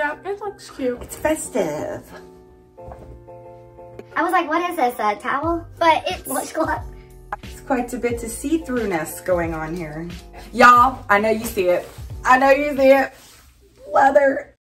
Yeah, it looks cute. It's festive. I was like, what is this, a towel? But it's washcloth. It's quite a bit of see-throughness going on here. Y'all, I know you see it. I know you see it. Leather.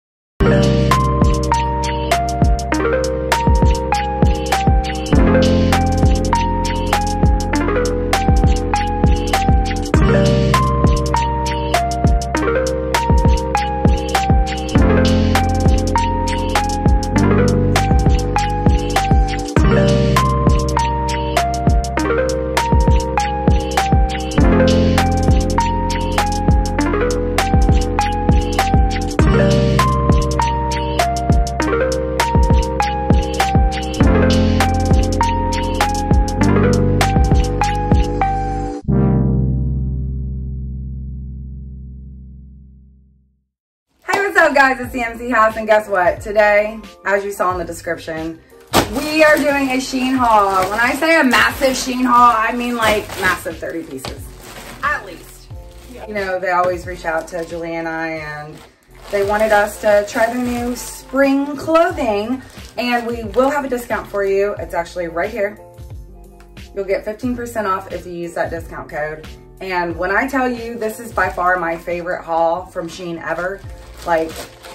And guess what? Today, as you saw in the description, we are doing a Shein haul. When I say a massive Shein haul, I mean like massive 30 pieces, at least. You know, they always reach out to Julie and I and they wanted us to try their new spring clothing and we will have a discount for you. It's actually right here. You'll get 15% off if you use that discount code. And when I tell you this is by far my favorite haul from Shein ever, like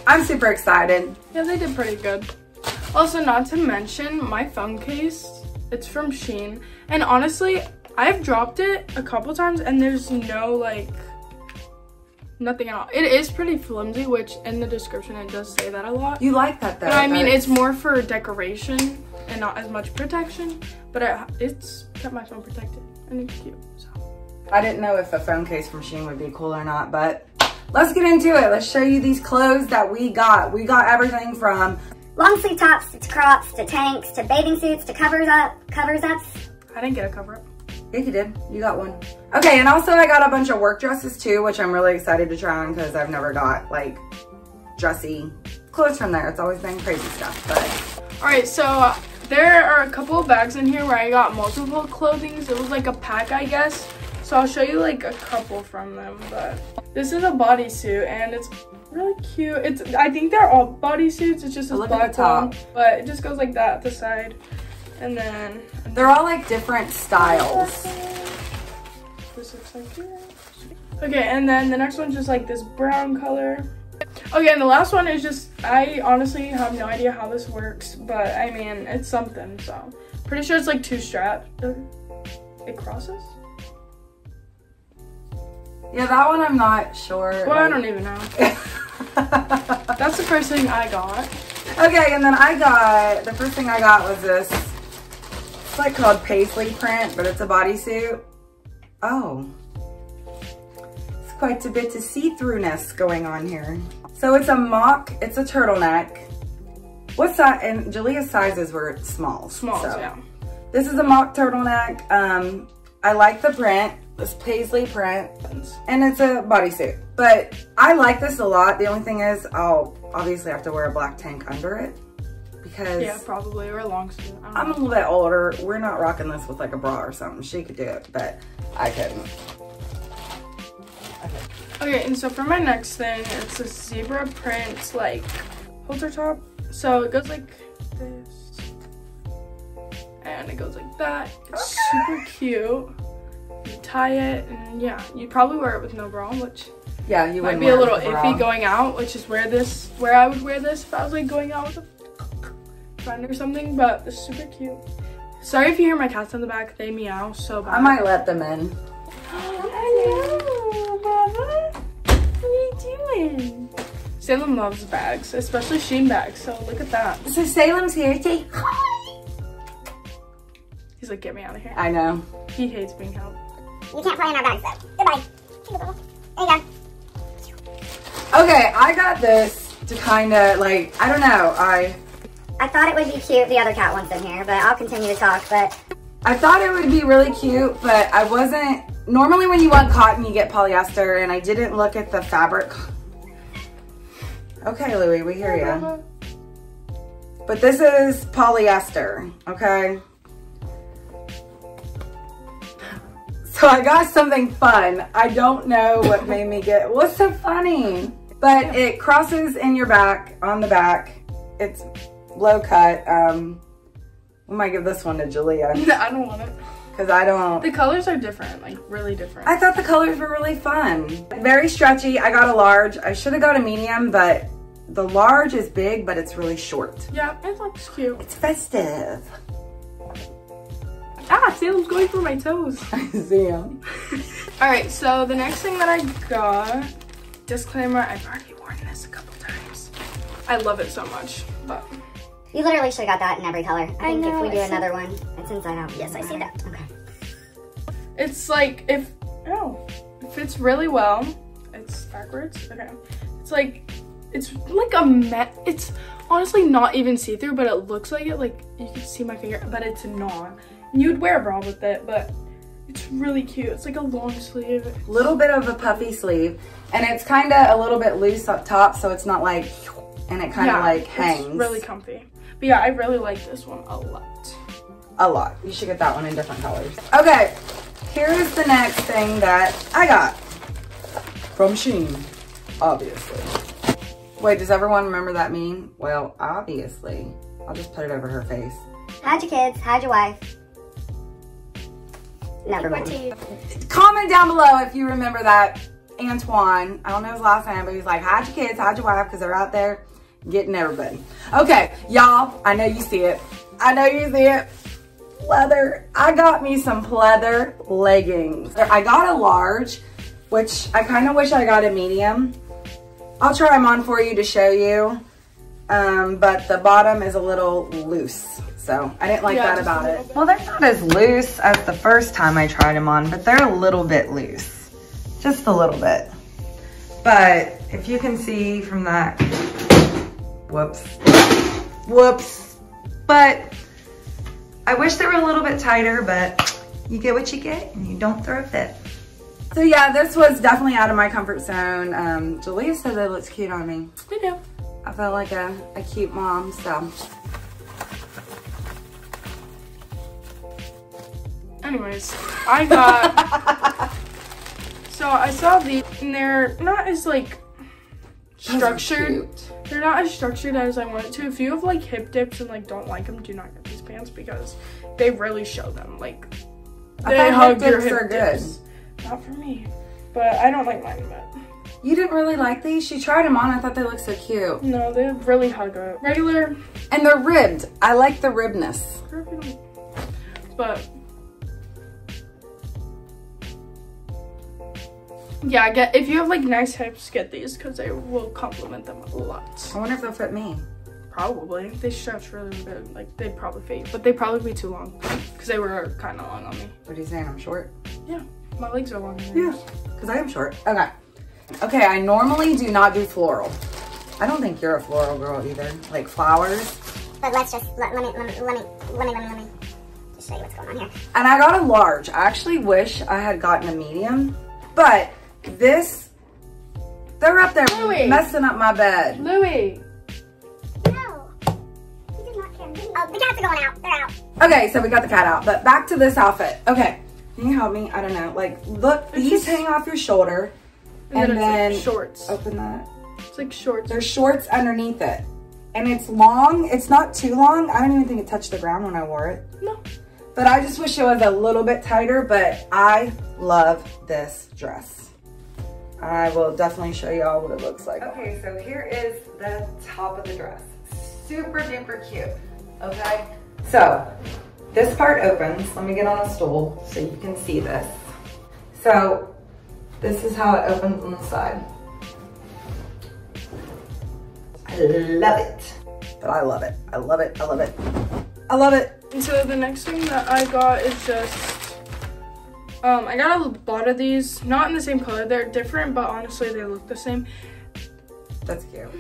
I'm super excited. Yeah, they did pretty good. Also, not to mention my phone case. It's from Shein. And honestly, I've dropped it a couple times and there's no like nothing at all. It is pretty flimsy, which in the description it does say that a lot. You like that though. But I mean, it's more for decoration and not as much protection. But it, it's kept my phone protected and it's cute. So I didn't know if a phone case from Shein would be cool or not, but let's get into it. Let's show you these clothes that we got. We got everything from, Long sleeve tops to crops to tanks to bathing suits to covers up, covers ups. I didn't get a cover up. yeah, you did, you got one. Okay, and also I got a bunch of work dresses too, which I'm really excited to try on because I've never got like dressy clothes from there. It's always been crazy stuff, but All right, so uh, there are a couple of bags in here where I got multiple clothings. It was like a pack, I guess. So I'll show you like a couple from them. But this is a bodysuit and it's really cute. It's I think they're all bodysuits. It's just this black the top. but it just goes like that at the side, and then they're all like different styles. this looks like it. Okay, and then the next one's just like this brown color. Okay, and the last one is just, I honestly have no idea how this works, but I mean, it's something, so. Pretty sure it's like two strap. uh, It crosses? Yeah, that one I'm not sure. Well, I don't even know. That's the first thing I got. Okay, and then I got, the first thing I got was this, it's like called paisley print, but it's a bodysuit. Oh. It's quite a bit of see-throughness going on here. So it's a mock, it's a turtleneck. What size, and Julia's sizes were small. Smalls, so. yeah. This is a mock turtleneck. Um, I like the print, this paisley print, and it's a bodysuit. But I like this a lot. The only thing is I'll obviously have to wear a black tank under it because Yeah, probably, or a long sleeve. I'm a little bit older. We're not rocking this with like a bra or something. She could do it, but I couldn't. Okay, and so for my next thing, it's a zebra print, like, halter top. So it goes like this. And it goes like that. It's super cute. You tie it, and yeah, you probably wear it with no bra, which Yeah, you might be a little iffy going out, which is where this, where I would wear this if I was like going out with a friend or something, but it's super cute. Sorry if you hear my cats in the back, they meow so bad. I might let them in. Hello, Baba. What are you doing? Salem loves bags, especially Shein bags. So look at that. So Salem's here. Say hi He's like, get me out of here. I know. He hates being held. You can't play in our bags though. Goodbye. There you go. Okay, I got this to kind of like I don't know. I I thought it would be cute, the other cat one's in here, but I'll continue to talk, but I thought it would be really cute, but I wasn't. Normally, when you want cotton, you get polyester, and I didn't look at the fabric. Okay, Louie, we hear you. But this is polyester, okay? So I got something fun. I don't know what made me get. What's so funny? But it crosses in your back, on the back. It's low cut. Um, we might give this one to Julia I don't want it. because I don't. The colors are different, like really different. I thought the colors were really fun. Very stretchy. I got a large. I should have got a medium, but the large is big, but it's really short. yeah, it looks cute. It's festive. Ah, Salem's going for my toes. I see 'em. All right, so the next thing that I got, disclaimer, I've already worn this a couple times. I love it so much, but You literally should have got that in every color. I think know, if we do I see- another one, it's inside out. Yes, I see that. Okay. it's like if oh, it fits really well. It's backwards. Okay, it's like it's like a met. It's honestly not even see through, but it looks like it. Like you can see my finger, but it's not. And you'd wear a bra with it, but it's really cute. It's like a long sleeve. Little bit of a puffy sleeve, and it's kind of a little bit loose up top, so it's not like, and it kind of like hangs. It's really comfy. But yeah, I really like this one a lot. a lot. You should get that one in different colors. Okay, here's the next thing that I got from Shein, obviously. Wait, does everyone remember that meme? Well, obviously. I'll just put it over her face. Hide your kids, hide your wife. Never What mind. Comment down below if you remember that Antoine. I don't know his last name, but he's like, hide your kids, hide your wife, because they're out there getting everybody. Okay, y'all, I know you see it. I know you see it. Leather. I got me some pleather leggings. I got a large, which I kind of wish I got a medium. I'll try them on for you to show you. Um, but the bottom is a little loose. So I didn't like Yeah, that about it. Well, they're not as loose as the first time I tried them on, but they're a little bit loose. Just a little bit. But if you can see from that, whoops, whoops. But I wish they were a little bit tighter, but you get what you get and you don't throw a fit. So yeah, this was definitely out of my comfort zone. Um, Julia said that it looks cute on me. They do. I felt like a, a cute mom, so. Anyways, I got. so I saw these, and they're not as like structured. They're not as structured as I wanted to. If you have like hip dips and like don't like them, do not get these pants because they really show them. Like they hug hip your dips hip are good. dips. Not for me, but I don't like mine. But You didn't really like these? She tried them on. I thought they looked so cute. no, they really hug a regular. And they're ribbed. I like the ribbedness. But yeah, get if you have like nice hips, get these because they will complement them a lot. I wonder if they'll fit me. Probably they stretch really good. Like they'd probably fit, but they'd probably be too long because they were kind of long on me. What are you saying? I'm short? Yeah, my legs are long. Yeah, because I am short. Okay. Okay, I normally do not do floral. I don't think you're a floral girl either. Like flowers. But let's just let, let me let me let me let me let me let me just show you what's going on here. And I got a large. I actually wish I had gotten a medium. But this, they're up there Louis. messing up my bed. Louis. No, he did not care. Oh, the cats are going out. They're out. Okay, so we got the cat out. But back to this outfit. Okay. Can you help me? I don't know. Like, look, It's these just- hang off your shoulder. And, And then, then- it's like shorts. Open that. It's like shorts. There's shorts underneath it. And it's long. It's not too long. I don't even think it touched the ground when I wore it. No. But I just wish it was a little bit tighter, but I love this dress. I will definitely show y'all what it looks like. Okay, so here is the top of the dress. Super duper cute, okay? So, this part opens. Let me get on a stool so you can see this. So, this is how it opens on the side. I love it. But I love it. I love it. I love it. I love it. And so the next thing that I got is just, um, I got a lot of these, not in the same color. They're different, but honestly, they look the same. That's cute.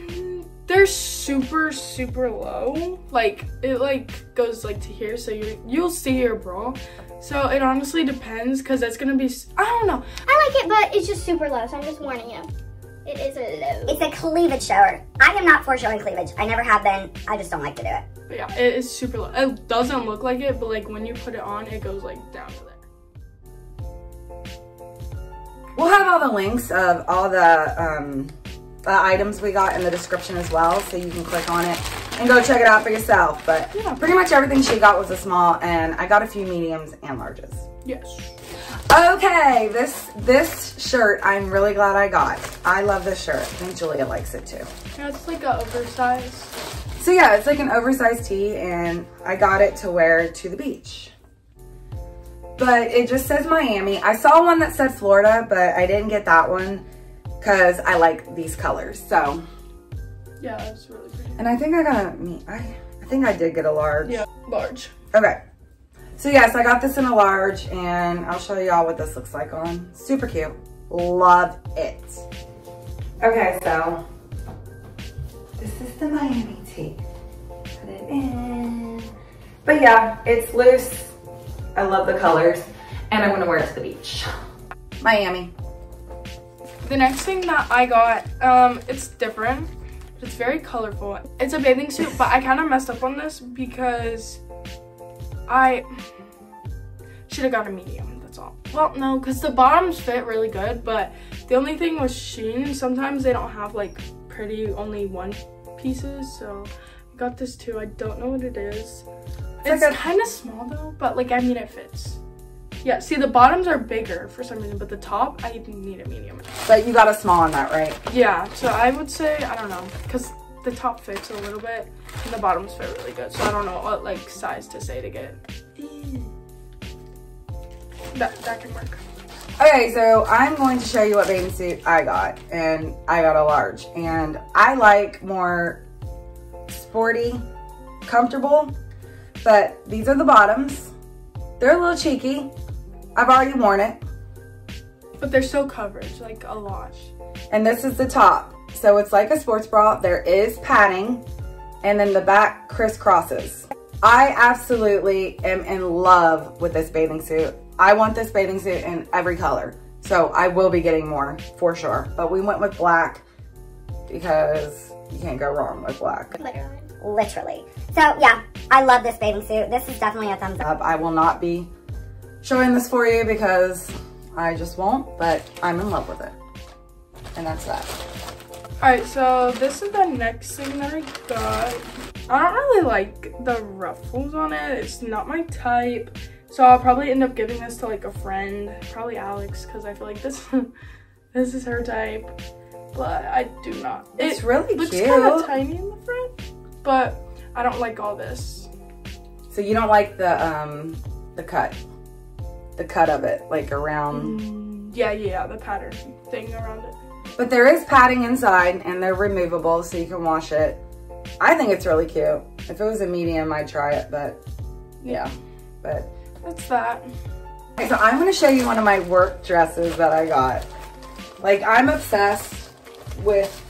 They're super, super low. Like it like goes like to here, so you you'll see your bra. So it honestly depends, cause it's gonna be. I don't know. I like it, but it's just super low, so I'm just warning you. It is a low. It's a cleavage shower. I am not for showing cleavage. I never have been. I just don't like to do it. But yeah, it is super low. It doesn't look like it, but like when you put it on, it goes like down to there. We'll have all the links of all the um, uh, items we got in the description as well, so you can click on it and go check it out for yourself. But Yeah. pretty much everything she got was a small, and I got a few mediums and larges. Yes. Okay, this this shirt I'm really glad I got. I love this shirt. I think Julia likes it too. Yeah, it's like a oversized. So yeah, it's like an oversized tee and I got it to wear to the beach. But it just says Miami. I saw one that said Florida, but I didn't get that one because I like these colors. So, Yeah, it's really pretty. and I think I got a, me, I, I think I did get a large. Yeah, large. Okay. So yes, I got this in a large and I'll show y'all what this looks like on. Super cute. Love it. Okay, so this is the Miami tee. Put it in. But yeah, it's loose. I love the colors and I'm gonna wear it to the beach. Miami. The next thing that I got, um, it's different. It's very colorful. It's a bathing suit, but I kind of messed up on this because I should have got a medium. That's all. Well, no, because the bottoms fit really good, but the only thing was Shein. Sometimes they don't have like pretty only one pieces, so I got this too. I don't know what it is. It's It's, like kind of small though, but like I mean it fits. Yeah, see the bottoms are bigger for some reason, but the top I need a medium. But you got a small on that, right? Yeah, so I would say, I don't know, because the top fits a little bit and the bottoms fit really good. So I don't know what like size to say to get. That, that can work. Okay, so I'm going to show you what bathing suit I got, and I got a large. And I like more sporty, comfortable, but these are the bottoms. They're a little cheeky. I've already worn it. But they're still coverage, like a lot. And this is the top. So it's like a sports bra. There is padding, and then the back crisscrosses. I absolutely am in love with this bathing suit. I want this bathing suit in every color. So I will be getting more for sure. But we went with black because you can't go wrong with black. Literally. Literally. So yeah, I love this bathing suit. This is definitely a thumbs up. Up. I will not be showing this for you because I just won't, but I'm in love with it. And that's that. Alright, so this is the next thing that I got. I don't really like the ruffles on it. It's not my type. So I'll probably end up giving this to like a friend, probably Alex, because I feel like this this is her type. But I do not. It's it really looks cute. kind of tiny in the front, but I don't like all this. So you don't like the um the cut. The cut of it, like around Mm, yeah, yeah, the pattern thing around it. But there is padding inside and they're removable so you can wash it. I think it's really cute. If it was a medium, I'd try it, but yeah. But That's that. Okay, so I'm gonna show you one of my work dresses that I got. Like I'm obsessed with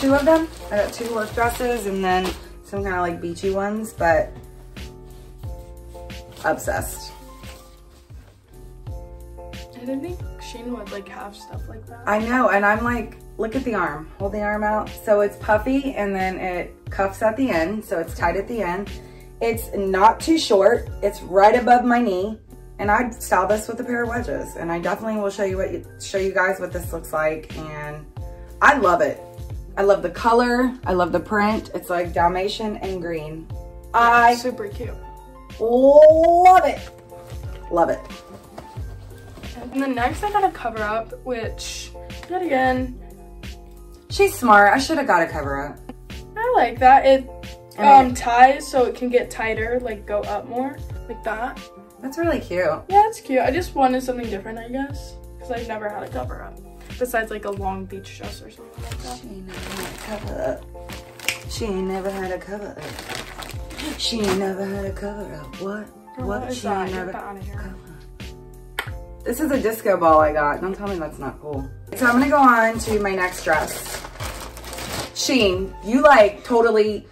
two of them. I got two work dresses and then some kind of like beachy ones, but obsessed. I didn't think Shein would like have stuff like that. I know, and I'm like, look at the arm. Hold the arm out. So it's puffy and then it cuffs at the end, so it's tight at the end. It's not too short. It's right above my knee. And I'd style this with a pair of wedges. And I definitely will show you what you, show you guys what this looks like. And I love it. I love the color. I love the print. It's like Dalmatian and green. I super cute. love it. Love it. And then next I got a cover up, which yet again, She's smart. I should have got a cover up. I like that. It um ties so it can get tighter, like go up more, like that. That's really cute. Yeah, it's cute. I just wanted something different, I guess, because I've never had a cover up besides like a long beach dress or something like that. She never had a cover up. She ain't never had a cover up. She ain't never had a cover up. What? Girl, what? is She that? ain't never. out of here. cover up. This is a disco ball I got. Don't tell me that's not cool. So I'm gonna go on to my next dress. Shein, you like totally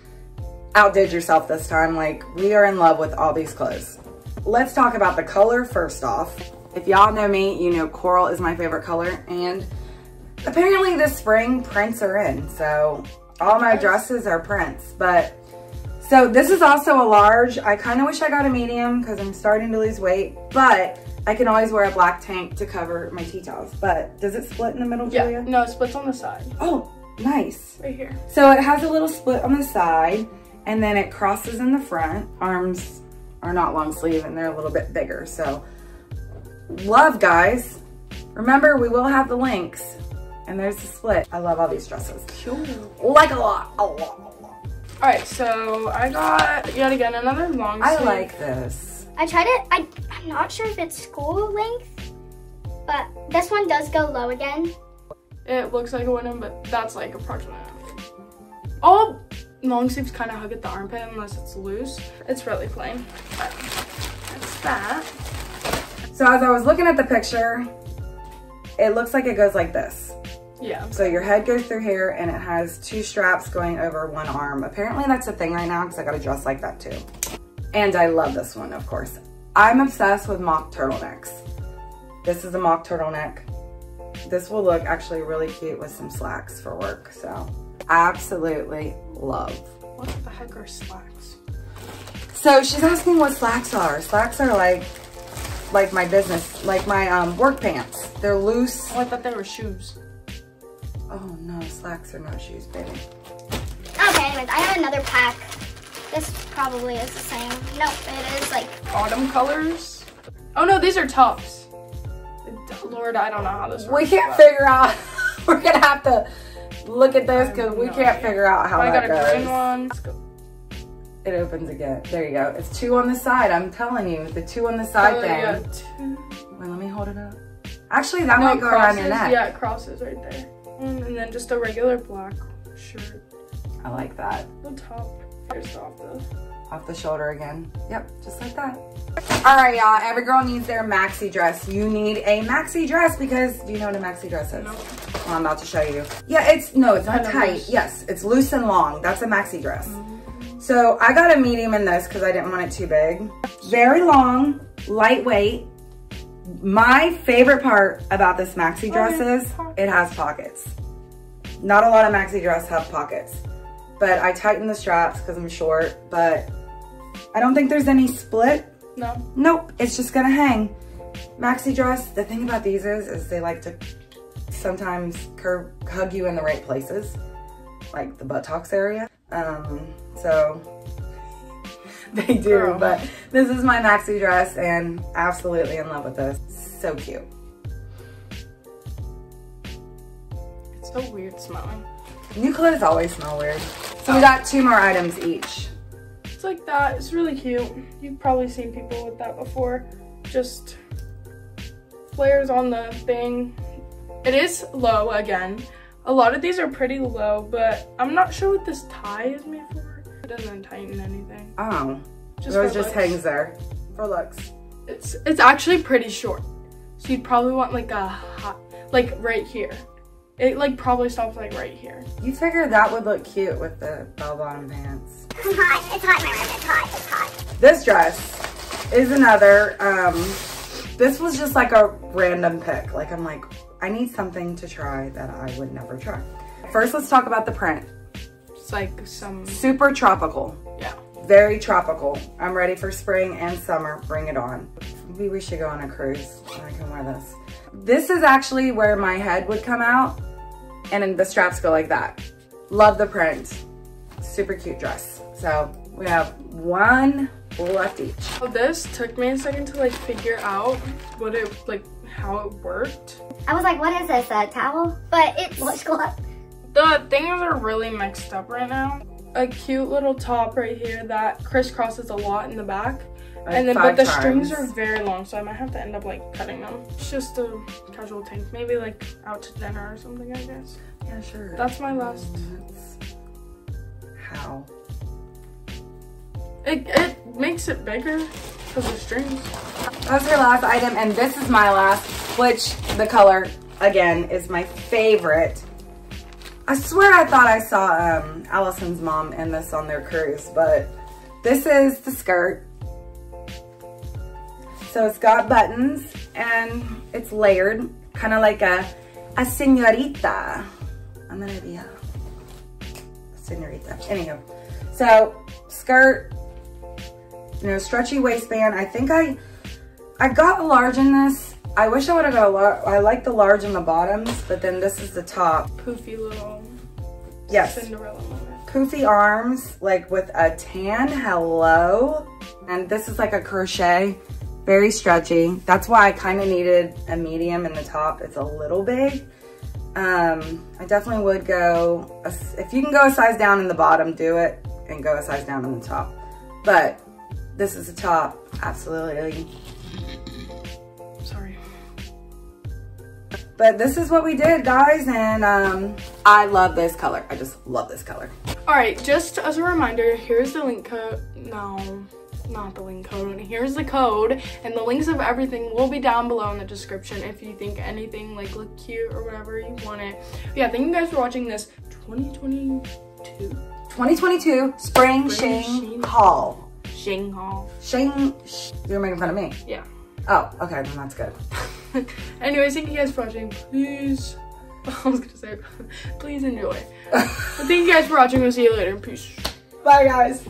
outdid yourself this time. Like we are in love with all these clothes. Let's talk about the color first off. If y'all know me, you know coral is my favorite color and apparently this spring prints are in. So all my dresses are prints, but so this is also a large. I kind of wish I got a medium because I'm starting to lose weight, but I can always wear a black tank to cover my T-toes. But does it split in the middle, Yeah, Julia? no, it splits on the side. Oh, Nice. right here. So it has a little split on the side and then it crosses in the front. Arms are not long sleeve and they're a little bit bigger. So love guys. Remember, we will have the links and there's the split. I love all these dresses. Cute. Like a lot, a lot, a lot. All right, so I got yet again another long I like this. I tried it. I, I'm not sure if it's school length, but this one does go low again. It looks like a women, but that's like approximately. All long sleeves kind of hug at the armpit unless it's loose. It's really plain. But that's that. So as I was looking at the picture, it looks like it goes like this. Yeah. So your head goes through here and it has two straps going over one arm. Apparently that's a thing right now because I got a dress like that too. And I love this one, of course. I'm obsessed with mock turtlenecks. This is a mock turtleneck. This will look actually really cute with some slacks for work. So absolutely love. What the heck are slacks? So she's asking what slacks are. Slacks are like, like my business, like my um, work pants. They're loose. Oh, I thought they were shoes. Oh no, slacks are not shoes, baby. Okay, anyways, I have another pack. This probably is the same. Nope, it is like, Autumn colors. Oh no, these are tops. Lord, I don't know how this works. We can't but figure out. We're gonna have to look at this because we no can't idea. figure out how I got a green one. Let's go. It opens again. There you go. It's two on the side. I'm telling you, the two on the side Oh, thing. yeah, two. Wait, let me hold it up. Actually, that No, might go around your neck. Yeah, it crosses right there. Mm, And then just a regular black shirt. I like that. The top. Here's off the. Off the shoulder again. Yep, just like that. All right, y'all. Every girl needs their maxi dress. You need a maxi dress because do you know what a maxi dress is? No. Well, I'm about to show you. Yeah, it's no, it's not tight. loose. Yes, it's loose and long. That's a maxi dress. So I got a medium in this because I didn't want it too big. Very long, lightweight. My favorite part about this maxi dress is it has pockets. Not a lot of maxi dress have pockets, but I tightened the straps because I'm short, but I don't think there's any split. No. Nope, it's just gonna hang. Maxi dress, the thing about these is, is they like to sometimes curve, hug you in the right places, like the buttocks area. Um, so they do, Girl. but this is my maxi dress and absolutely in love with this. So cute. It's so weird smelling. New clothes always smell weird. So we got two more items each. It's like that. It's really cute. You've probably seen people with that before. Just flares on the thing. It is low again. A lot of these are pretty low, but I'm not sure what this tie is made for. It doesn't tighten anything. Oh, Just it for just looks. hangs there for looks. It's it's actually pretty short. So you'd probably want like a hot, like right here. It like probably stops like right here. You figure that would look cute with the bell-bottom pants. I'm hot. It's hot my room. It's hot. It's hot. This dress is another, um, this was just like a random pick. Like I'm like, I need something to try that I would never try. First, let's talk about the print. It's like some Super tropical, yeah. very tropical. I'm ready for spring and summer, bring it on. Maybe we should go on a cruise and I can wear this. This is actually where my head would come out and then the straps go like that. Love the print, super cute dress. So we have one left each. So this took me a second to like figure out what it like how it worked. I was like, what is this? A towel? but it's, Washcloth? The things are really mixed up right now. A cute little top right here that crisscrosses a lot in the back. Like and then but the strings are very long, so I might have to end up like cutting them. It's just a casual tank, maybe like out to dinner or something, I guess. Yeah, sure. That's my last. That's how. It it makes it bigger because of strings. That's your last item, and this is my last, which the color, again, is my favorite. I swear I thought I saw um, Alison's mom in this on their cruise, but this is the skirt. So it's got buttons, and it's layered, kind of like a, a senorita. I'm gonna be a, a senorita. Anywho, so skirt, you know, stretchy waistband. I think I, I got a large in this. I wish I would have got a large. I like the large in the bottoms, but then this is the top. Poofy little Yes. Cinderella moment. poofy arms, like with a tan. Hello. And this is like a crochet, very stretchy. That's why I kind of needed a medium in the top. It's a little big. Um, I definitely would go, a if you can go a size down in the bottom, do it and go a size down in the top. But this is a top, absolutely. But this is what we did, guys. And um, I love this color. I just love this color. All right, just as a reminder, here's the link code. No, not the link code. Here's the code, and the links of everything will be down below in the description if you think anything like look cute or whatever you want it. But yeah, thank you guys for watching this 2022 2022 Spring, Spring Shane Shein. Haul. Shing Haul. Shane, sh- you're making fun of me. Yeah. Oh, okay, then that's good. Anyways, thank you guys for watching. Please, I was gonna say, please enjoy. thank you guys for watching. We'll see you later. Peace. Bye, guys.